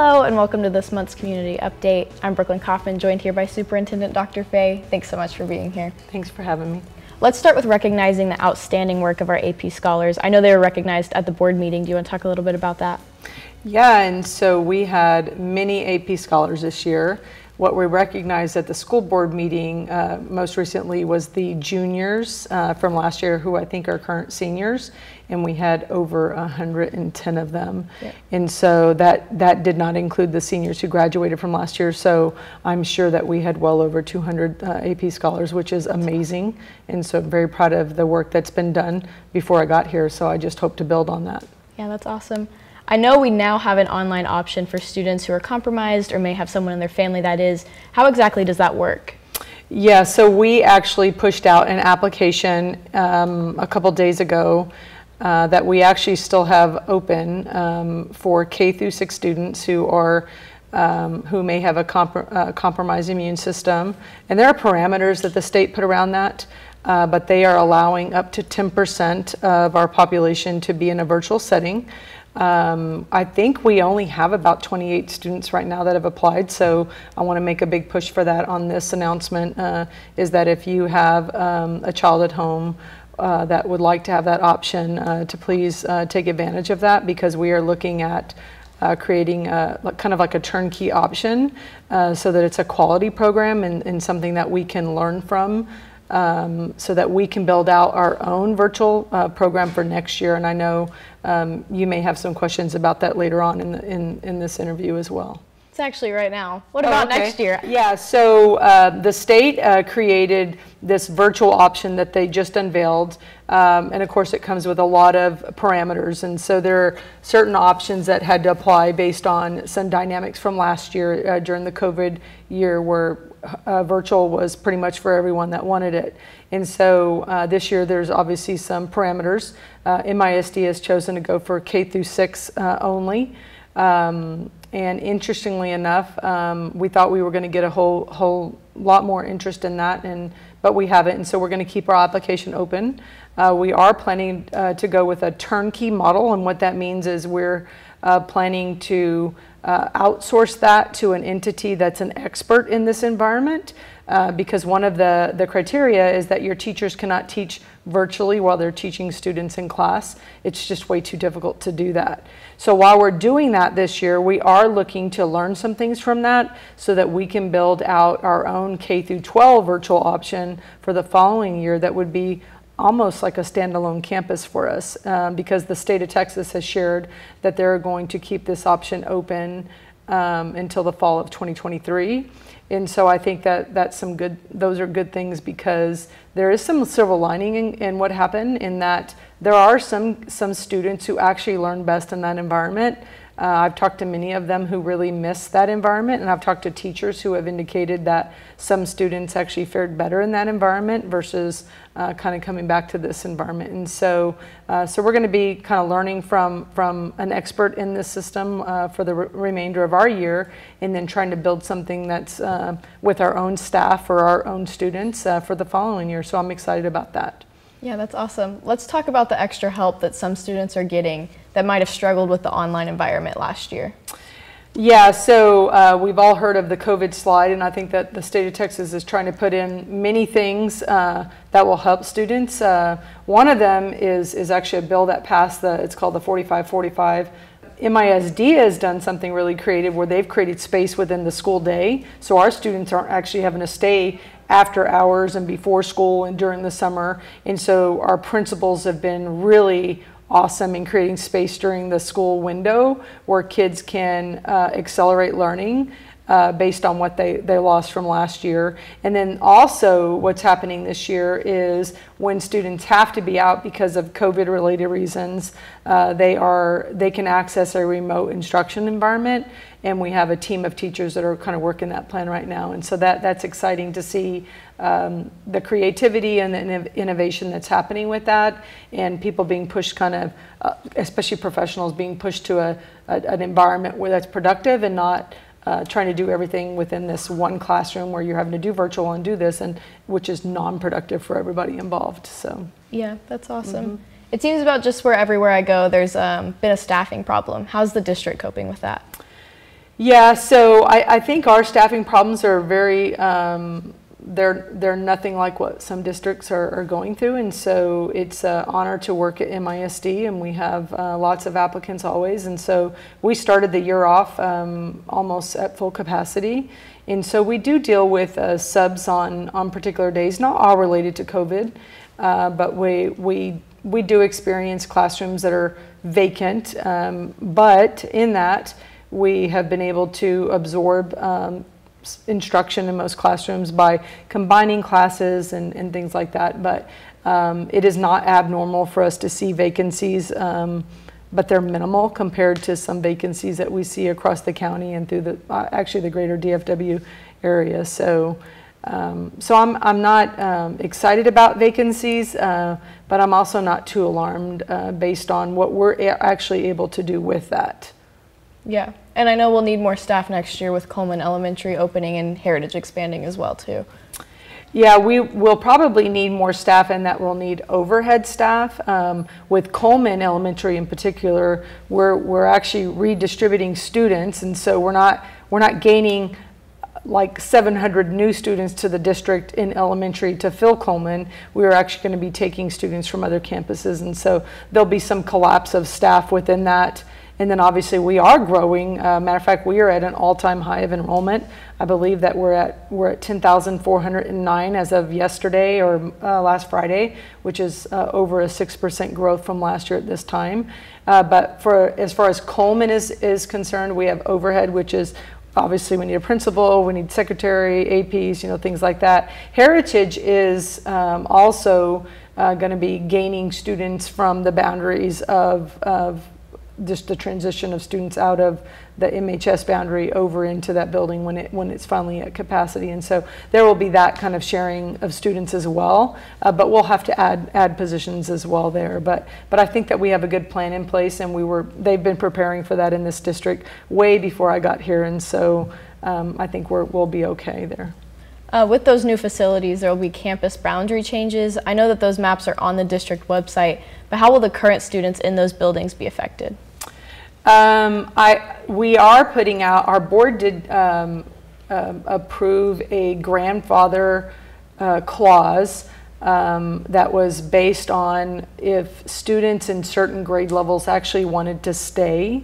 Hello and welcome to this month's community update. I'm Brooklyn Kaufman, joined here by Superintendent Dr. Fey. Thanks so much for being here. Thanks for having me. Let's start with recognizing the outstanding work of our AP scholars. I know they were recognized at the board meeting. Do you want to talk a little bit about that? Yeah, and so we had many AP scholars this year. What we recognized at the school board meeting uh, most recently was the juniors uh, from last year, who I think are current seniors, and we had over 110 of them. Yeah. And so that that did not include the seniors who graduated from last year. So I'm sure that we had well over 200 uh, AP scholars, which is amazing. And so I'm very proud of the work that's been done before I got here. So I just hope to build on that. Yeah, that's awesome. I know we now have an online option for students who are compromised or may have someone in their family that is. How exactly does that work? Yeah, so we actually pushed out an application um, a couple days ago uh, that we actually still have open um, for K through six students who are um, who may have a uh, compromised immune system. And there are parameters that the state put around that, uh, but they are allowing up to 10% of our population to be in a virtual setting. Um, I think we only have about 28 students right now that have applied, so I want to make a big push for that on this announcement. Uh, is that if you have um, a child at home uh, that would like to have that option, uh, to please uh, take advantage of that because we are looking at uh, creating a, kind of like a turnkey option uh, so that it's a quality program and, and something that we can learn from um, so that we can build out our own virtual uh, program for next year. And I know um, you may have some questions about that later on in, the, in, in this interview as well. It's actually right now. What oh, about okay. next year? Yeah, so uh, the state uh, created this virtual option that they just unveiled. Um, and of course, it comes with a lot of parameters. And so there are certain options that had to apply based on some dynamics from last year uh, during the COVID year where uh, virtual was pretty much for everyone that wanted it. And so uh, this year there's obviously some parameters. Uh, MISD has chosen to go for K through six uh, only. Um, and interestingly enough, um, we thought we were going to get a whole whole lot more interest in that, and but we haven't. And so we're going to keep our application open. Uh, we are planning uh, to go with a turnkey model, and what that means is we're planning to uh, outsource that to an entity that's an expert in this environment uh, because one of the, the criteria is that your teachers cannot teach virtually while they're teaching students in class. It's just way too difficult to do that. So while we're doing that this year, we are looking to learn some things from that so that we can build out our own K through 12 virtual option for the following year that would be almost like a standalone campus for us um, because the state of Texas has shared that they're going to keep this option open um, until the fall of 2023. And so I think that that's some good, those are good things because there is some silver lining in, in what happened in that there are some, some students who actually learn best in that environment. Uh, I've talked to many of them who really miss that environment, and I've talked to teachers who have indicated that some students actually fared better in that environment versus uh, kind of coming back to this environment. And so, uh, so we're going to be kind of learning from from an expert in this system uh, for the re remainder of our year, and then trying to build something that's uh, with our own staff or our own students uh, for the following year. So I'm excited about that. Yeah, that's awesome. Let's talk about the extra help that some students are getting that might have struggled with the online environment last year. Yeah, so uh, we've all heard of the COVID slide, and I think that the state of Texas is trying to put in many things uh, that will help students. Uh, one of them is, is actually a bill that passed, the, it's called the 4545. MISD has done something really creative where they've created space within the school day, so our students aren't actually having to stay after hours and before school and during the summer. And so our principals have been really awesome in creating space during the school window where kids can uh, accelerate learning uh, based on what they, they lost from last year. And then also what's happening this year is when students have to be out because of COVID related reasons, uh, they, are, they can access a remote instruction environment. And we have a team of teachers that are kind of working that plan right now. And so that, that's exciting to see um, the creativity and the innovation that's happening with that and people being pushed kind of, uh, especially professionals being pushed to a, a, an environment where that's productive and not uh, trying to do everything within this one classroom where you're having to do virtual and do this, and which is non-productive for everybody involved. So yeah, that's awesome. Mm -hmm. It seems about just where everywhere I go, there's um, been a staffing problem. How's the district coping with that? Yeah, so I, I think our staffing problems are very, um, they're, they're nothing like what some districts are, are going through. And so it's an honor to work at MISD, and we have uh, lots of applicants always. And so we started the year off um, almost at full capacity. And so we do deal with uh, subs on, on particular days, not all related to COVID, uh, but we, we, we do experience classrooms that are vacant. Um, but in that, we have been able to absorb um, instruction in most classrooms by combining classes and, and things like that. But um, it is not abnormal for us to see vacancies, um, but they're minimal compared to some vacancies that we see across the county and through the uh, actually the greater DFW area. So. Um, so I'm, I'm not um, excited about vacancies, uh, but I'm also not too alarmed uh, based on what we're actually able to do with that. Yeah, and I know we'll need more staff next year with Coleman Elementary opening and Heritage expanding as well too. Yeah, we will probably need more staff and that will need overhead staff. Um, with Coleman Elementary in particular, we're, we're actually redistributing students and so we're not, we're not gaining like 700 new students to the district in elementary to fill Coleman. We are actually going to be taking students from other campuses and so there'll be some collapse of staff within that and then obviously we are growing. Uh, matter of fact, we are at an all-time high of enrollment. I believe that we're at we're at 10,409 as of yesterday or uh, last Friday, which is uh, over a six percent growth from last year at this time. Uh, but for as far as Coleman is is concerned, we have overhead, which is obviously we need a principal, we need secretary, APs, you know, things like that. Heritage is um, also uh, going to be gaining students from the boundaries of, of just the transition of students out of the MHS boundary over into that building when it when it's finally at capacity. And so there will be that kind of sharing of students as well. Uh, but we'll have to add add positions as well there. But but I think that we have a good plan in place, and we were they've been preparing for that in this district way before I got here, and so um, I think we're we'll be okay there. Uh, with those new facilities, there will be campus boundary changes. I know that those maps are on the district website, but how will the current students in those buildings be affected? Um, I, we are putting out, our board did um, uh, approve a grandfather uh, clause um, that was based on if students in certain grade levels actually wanted to stay,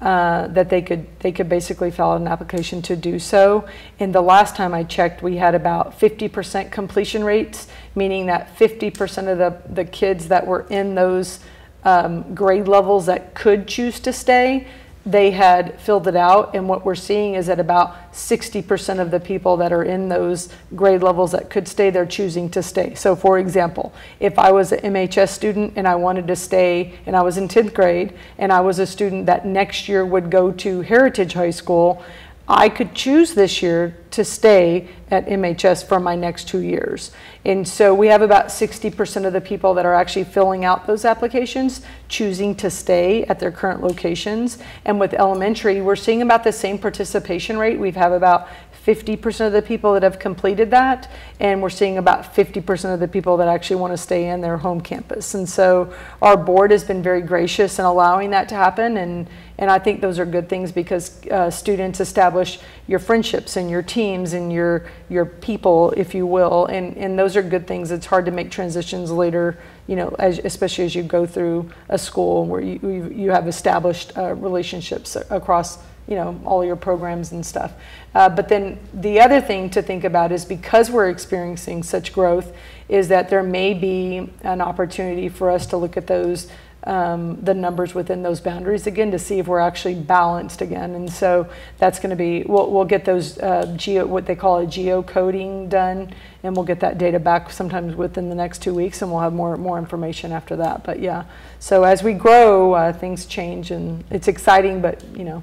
uh, that they could they could basically file an application to do so. And the last time I checked, we had about 50% completion rates, meaning that 50% of the, the kids that were in those um, grade levels that could choose to stay, they had filled it out. And what we're seeing is that about 60% of the people that are in those grade levels that could stay, they're choosing to stay. So, for example, if I was an MHS student and I wanted to stay and I was in 10th grade and I was a student that next year would go to Heritage High School, I could choose this year to stay at MHS for my next two years. And so we have about 60% of the people that are actually filling out those applications choosing to stay at their current locations. And with elementary, we're seeing about the same participation rate. We've have about 50% of the people that have completed that, and we're seeing about 50% of the people that actually want to stay in their home campus. And so our board has been very gracious in allowing that to happen, and, and I think those are good things because uh, students establish your friendships and your teams and your, your people, if you will, and, and those are good things. It's hard to make transitions later you know, as, especially as you go through a school where you, you have established uh, relationships across you know, all your programs and stuff. Uh, but then the other thing to think about is because we're experiencing such growth, is that there may be an opportunity for us to look at those um, the numbers within those boundaries again to see if we're actually balanced again. And so that's going to be, we'll, we'll get those uh, geo, what they call a geocoding done, and we'll get that data back sometimes within the next two weeks, and we'll have more, more information after that. But yeah, so as we grow, uh, things change, and it's exciting, but you know,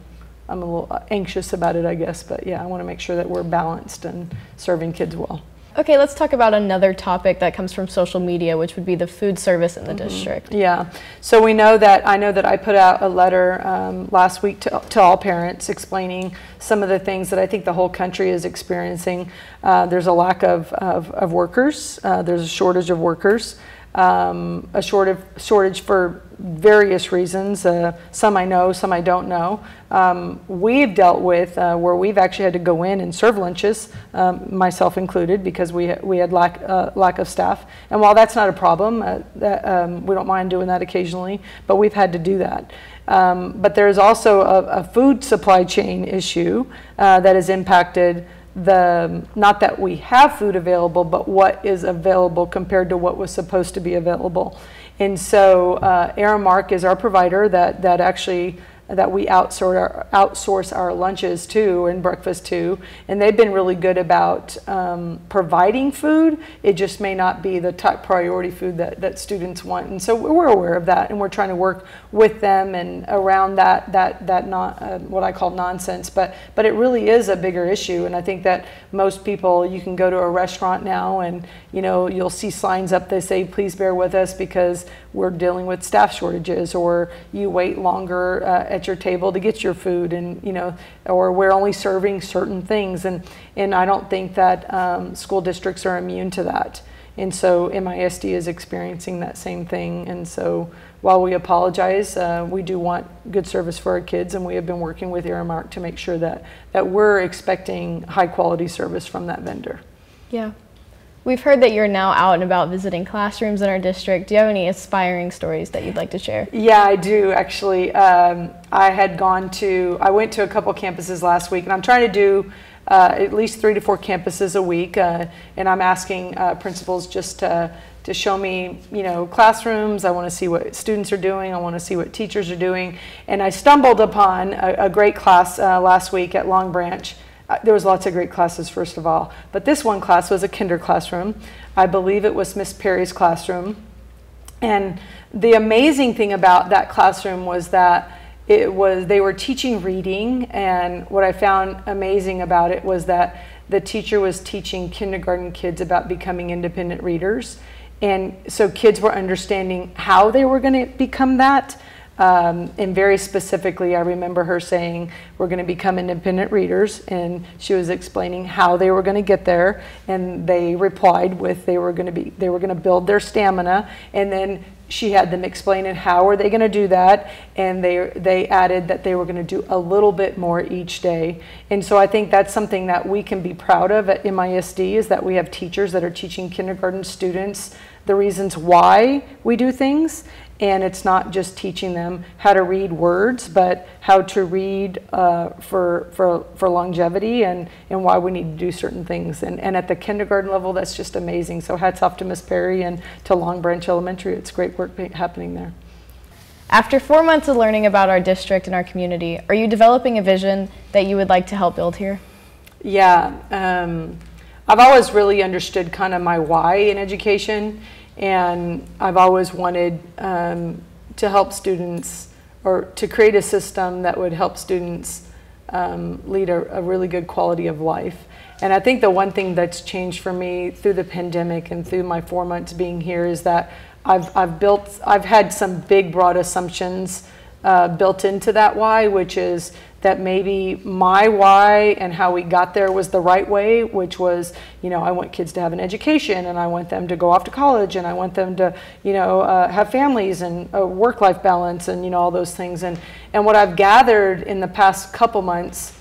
I'm a little anxious about it, I guess. But yeah, I want to make sure that we're balanced and serving kids well. Okay, let's talk about another topic that comes from social media, which would be the food service in the mm-hmm. district. Yeah, so we know that, I know that I put out a letter um, last week to, to all parents explaining some of the things that I think the whole country is experiencing. Uh, there's a lack of, of, of workers, uh, there's a shortage of workers. Um, a shortage, shortage for various reasons. Uh, some I know, some I don't know. Um, we've dealt with uh, where we've actually had to go in and serve lunches, um, myself included, because we we had lack uh, lack of staff. And while that's not a problem, uh, that, um, we don't mind doing that occasionally, but we've had to do that. Um, but there's also a, a, food supply chain issue uh, that has impacted the not that we have food available, but what is available compared to what was supposed to be available. And so uh, Aramark is our provider that, that actually that we outsource our, outsource our lunches to and breakfast to. And they've been really good about um, providing food. It just may not be the top priority food that, that students want. And so we're aware of that and we're trying to work with them and around that, that, that not, uh, what I call nonsense. But, but it really is a bigger issue. And I think that most people, you can go to a restaurant now and, you know, you'll see signs up that say, please bear with us because we're dealing with staff shortages or you wait longer uh, at your table to get your food and you know or we're only serving certain things and and I don't think that um, school districts are immune to that and so MISD is experiencing that same thing and so while we apologize uh, we do want good service for our kids and we have been working with Aramark to make sure that that we're expecting high quality service from that vendor. Yeah. We've heard that you're now out and about visiting classrooms in our district. Do you have any inspiring stories that you'd like to share? Yeah, I do actually. Um, I had gone to, I went to a couple campuses last week, and I'm trying to do uh, at least three to four campuses a week, uh, and I'm asking uh, principals just to, to show me, you know, classrooms. I want to see what students are doing. I want to see what teachers are doing. And I stumbled upon a, a great class uh, last week at Long Branch there was lots of great classes, first of all. But this one class was a kinder classroom. I believe it was Miss Perry's classroom. And the amazing thing about that classroom was that it was they were teaching reading and what I found amazing about it was that the teacher was teaching kindergarten kids about becoming independent readers. And so kids were understanding how they were going to become that um, and very specifically, I remember her saying, We're going to become independent readers. And she was explaining how they were going to get there. And they replied with they were going to be, they were going to build their stamina. And then she had them explain it how are they going to do that and they they added that they were going to do a little bit more each day and so i think that's something that we can be proud of at misd is that we have teachers that are teaching kindergarten students the reasons why we do things and it's not just teaching them how to read words, but how to read uh, for, for, for longevity and, and why we need to do certain things. And, and at the kindergarten level, that's just amazing. So hats off to Miss Perry and to Long Branch Elementary. It's great work happening there. After four months of learning about our district and our community, are you developing a vision that you would like to help build here? Yeah, um, I've always really understood kind of my why in education and I've always wanted um, to help students or to create a system that would help students um, lead a, a, really good quality of life. And I think the one thing that's changed for me through the pandemic and through my four months being here is that I've, I've built, I've had some big broad assumptions uh, built into that why, which is that maybe my why and how we got there was the right way, which was, you know, I want kids to have an education and I want them to go off to college and I want them to, you know, uh, have families and a work-life balance and, you know, all those things. And, and what I've gathered in the past couple months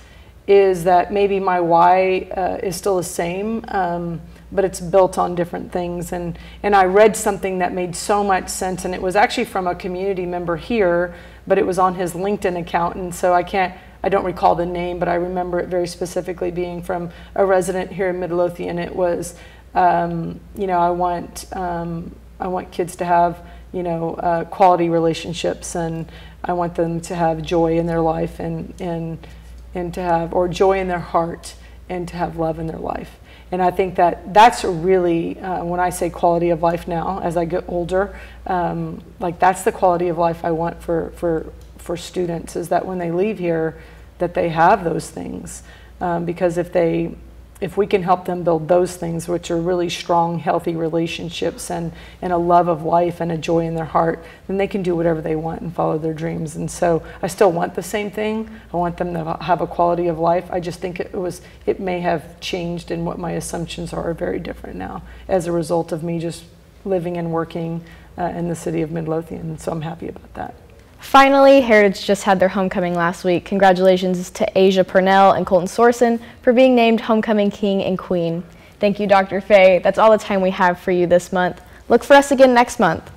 is that maybe my why uh, is still the same, um, but it's built on different things. And, and I read something that made so much sense, and it was actually from a community member here, but it was on his LinkedIn account, and so I can't I don't recall the name, but I remember it very specifically being from a resident here in Midlothian. It was, um, you know, I want um, I want kids to have, you know, uh, quality relationships, and I want them to have joy in their life, and and and to have or joy in their heart, and to have love in their life. And I think that that's really, uh, when I say quality of life now, as I get older, um, like that's the quality of life I want for, for for students is that when they leave here, that they have those things. Um, because if they, if we can help them build those things, which are really strong, healthy relationships and, and a love of life and a joy in their heart, then they can do whatever they want and follow their dreams. And so I still want the same thing. I want them to have a quality of life. I just think it was, it may have changed and what my assumptions are, are very different now as a result of me just living and working uh, in the city of Midlothian. So I'm happy about that. Finally, Heritage just had their homecoming last week. Congratulations to Asia Purnell and Colton Sorson for being named Homecoming King and Queen. Thank you, Dr. Fey. That's all the time we have for you this month. Look for us again next month.